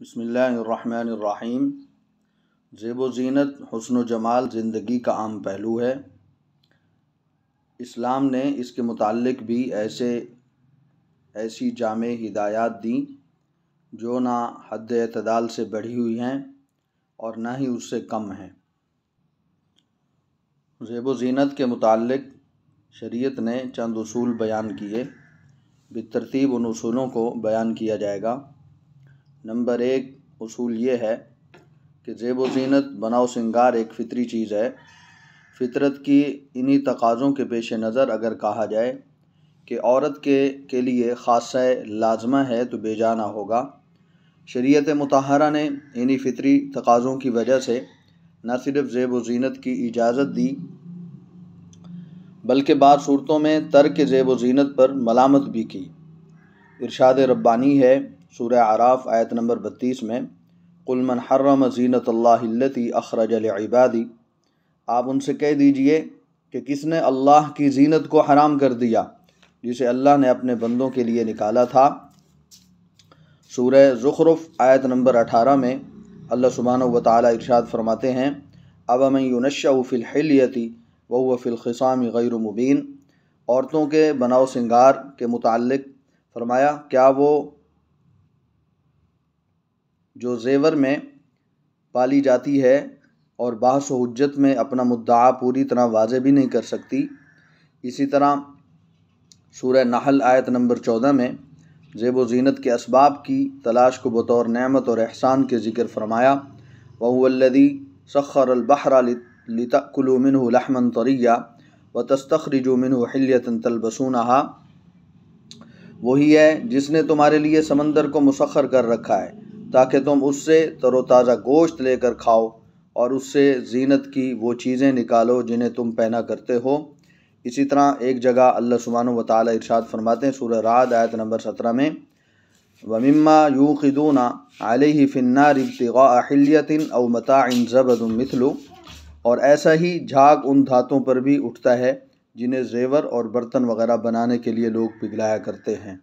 بسم اللہ الرحمن الرحیم۔ زیب و زینت، حسن و جمال زندگی کا عام پہلو ہے۔ اسلام نے اس کے متعلق بھی ایسے، ایسی جامع ہدایات دیں جو نہ حد اعتدال سے بڑھی ہوئی ہیں اور نہ ہی اس سے کم ہیں۔ زیب و زینت کے متعلق شریعت نے چند اصول بیان کیے۔ بالترتیب ان اصولوں کو بیان کیا جائے گا۔ نمبر ایک اصول یہ ہے کہ زیب و زینت، بناؤ سنگار ایک فطری چیز ہے۔ فطرت کی انہی تقاضوں کے پیش نظر اگر کہا جائے کہ عورت کے کے لیے خاصہ لازمہ ہے تو بے جانا ہوگا۔ شریعت متحرہ نے انہی فطری تقاضوں کی وجہ سے نہ صرف زیب و زینت کی اجازت دی، بلکہ بعض صورتوں میں ترک زیب و زینت پر ملامت بھی کی۔ ارشاد ربانی ہے سورہ عراف آیت نمبر بتیس میں، قل من حرم زینت اللہ التی اخرج العبادی آپ ان سے کہہ دیجیے کہ کس نے اللہ کی زینت کو حرام کر دیا، جسے اللہ نے اپنے بندوں کے لیے نکالا تھا۔ سورہ زخرف آیت نمبر اٹھارہ میں اللہ سبحانہ و تعالی ارشاد فرماتے ہیں، اب من یونشا فی الحلیتی و فی الخصام غیر مبین۔ عورتوں کے بناؤ سنگار کے متعلق فرمایا، کیا وہ جو زیور میں پالی جاتی ہے اور بحث و حجت میں اپنا مدعا پوری طرح واضح بھی نہیں کر سکتی۔ اسی طرح سورہ نحل آیت نمبر چودہ میں زیب و زینت کے اسباب کی تلاش کو بطور نعمت اور احسان کے ذکر فرمایا وہ سخر البحر لتأکلوا منه لحما طریا و تستخرجوا منه حلیتا تلبسونها۔ وہی ہے جس نے تمہارے لیے سمندر کو مسخر کر رکھا ہے۔ تاکہ تم اس سے تر و تازہ گوشت لے کر کھاؤ اور اس سے زینت کی وہ چیزیں نکالو جنہیں تم پہنا کرتے ہو۔ اسی طرح ایک جگہ اللہ سبحانہ و تعالی ارشاد فرماتے ہیں، سورہ رعد آیت نمبر سترہ میں، وَمِمَّا يُوْخِدُونَ عَلَيْهِ فِي النَّارِ ابْتِغَاءَ حِلْيَةٍ أَوْ مَتَاعٍ زَبَدٌ مِثْلُ۔ اور ایسا ہی جھاگ ان دھاتوں پر بھی اٹھتا ہے جنہیں زیور اور برتن وغیرہ بنانے کے لیے لوگ پگھلایا کرتے ہیں۔